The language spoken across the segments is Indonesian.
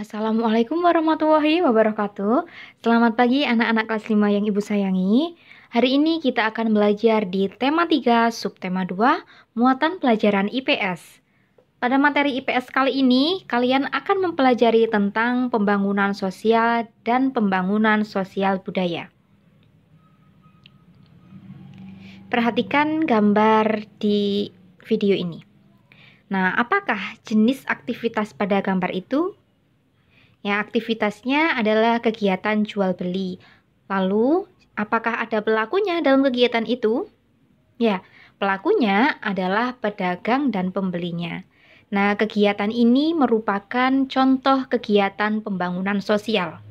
Assalamualaikum warahmatullahi wabarakatuh. Selamat pagi anak-anak kelas 5 yang Ibu sayangi. Hari ini kita akan belajar di tema 3, subtema 2, muatan pelajaran IPS. Pada materi IPS kali ini, kalian akan mempelajari tentang pembangunan sosial dan pembangunan sosial budaya. Perhatikan gambar di video ini. Nah, apakah jenis aktivitas pada gambar itu? Ya, aktivitasnya adalah kegiatan jual beli. Lalu, apakah ada pelakunya dalam kegiatan itu? Ya, pelakunya adalah pedagang dan pembelinya. Nah, kegiatan ini merupakan contoh kegiatan pembangunan sosial.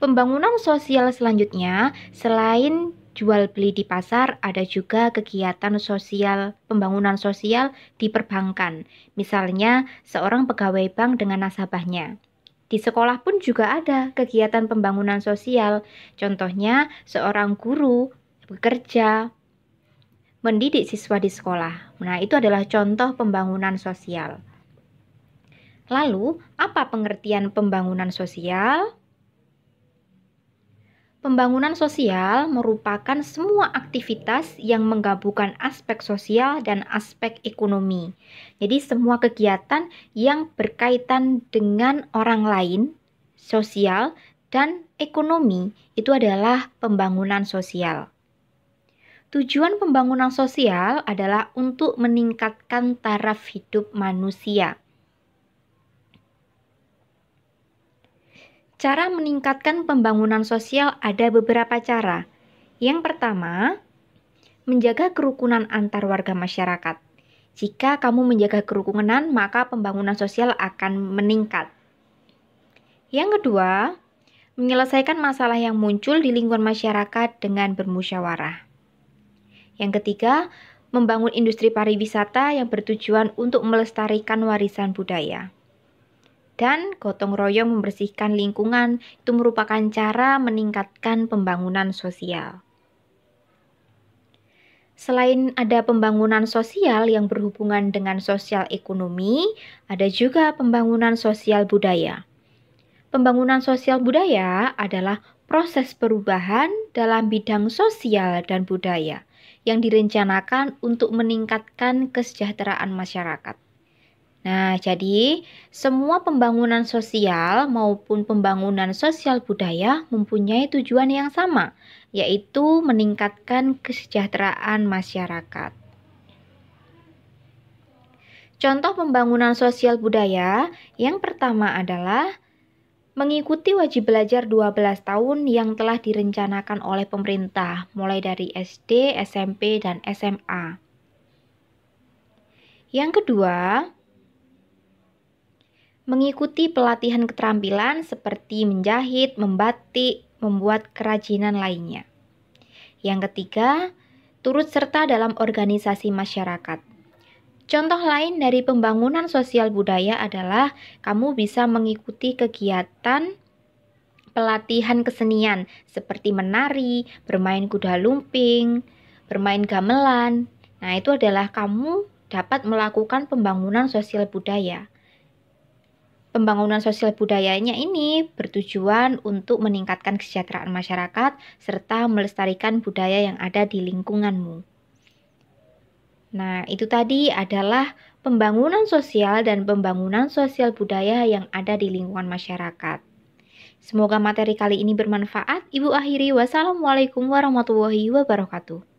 Pembangunan sosial selanjutnya, selain jual beli di pasar, ada juga kegiatan sosial, pembangunan sosial di perbankan. Misalnya, seorang pegawai bank dengan nasabahnya. Di sekolah pun juga ada kegiatan pembangunan sosial. Contohnya, seorang guru bekerja mendidik siswa di sekolah. Nah, itu adalah contoh pembangunan sosial. Lalu, apa pengertian pembangunan sosial? Pembangunan sosial merupakan semua aktivitas yang menggabungkan aspek sosial dan aspek ekonomi. Jadi, semua kegiatan yang berkaitan dengan orang lain, sosial, dan ekonomi itu adalah pembangunan sosial. Tujuan pembangunan sosial adalah untuk meningkatkan taraf hidup manusia Cara meningkatkan pembangunan sosial ada beberapa cara. Yang pertama, menjaga kerukunan antar warga masyarakat. Jika kamu menjaga kerukunan, maka pembangunan sosial akan meningkat. Yang kedua, menyelesaikan masalah yang muncul di lingkungan masyarakat dengan bermusyawarah. Yang ketiga, membangun industri pariwisata yang bertujuan untuk melestarikan warisan budaya dan gotong royong membersihkan lingkungan itu merupakan cara meningkatkan pembangunan sosial. Selain ada pembangunan sosial yang berhubungan dengan sosial ekonomi, ada juga pembangunan sosial budaya. Pembangunan sosial budaya adalah proses perubahan dalam bidang sosial dan budaya yang direncanakan untuk meningkatkan kesejahteraan masyarakat. Nah, jadi semua pembangunan sosial maupun pembangunan sosial budaya mempunyai tujuan yang sama, yaitu meningkatkan kesejahteraan masyarakat. Contoh pembangunan sosial budaya yang pertama adalah mengikuti wajib belajar 12 tahun yang telah direncanakan oleh pemerintah mulai dari SD, SMP, dan SMA. Yang kedua, mengikuti pelatihan keterampilan seperti menjahit, membatik, membuat kerajinan lainnya. Yang ketiga, turut serta dalam organisasi masyarakat. Contoh lain dari pembangunan sosial budaya adalah kamu bisa mengikuti kegiatan pelatihan kesenian seperti menari, bermain kuda lumping, bermain gamelan. Nah, itu adalah kamu dapat melakukan pembangunan sosial budaya. Pembangunan sosial budayanya ini bertujuan untuk meningkatkan kesejahteraan masyarakat serta melestarikan budaya yang ada di lingkunganmu. Nah, itu tadi adalah pembangunan sosial dan pembangunan sosial budaya yang ada di lingkungan masyarakat. Semoga materi kali ini bermanfaat. Ibu akhiri wassalamualaikum warahmatullahi wabarakatuh.